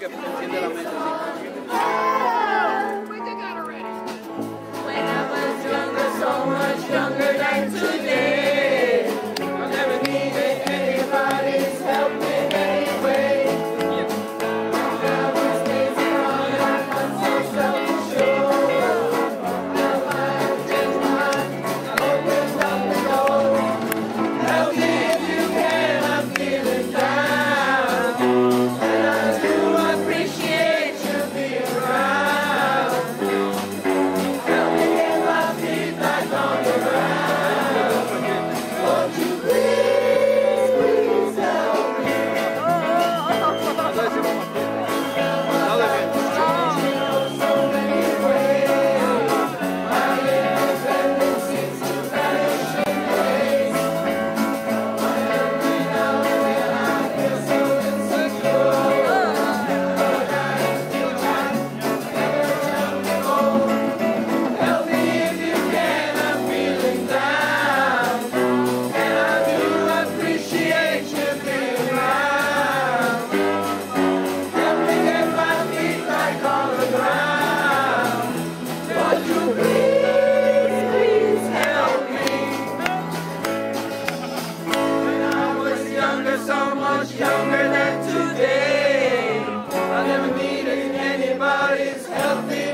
que enciende la mesa. ¿sí? so much younger than today. I never needed anybody's healthy.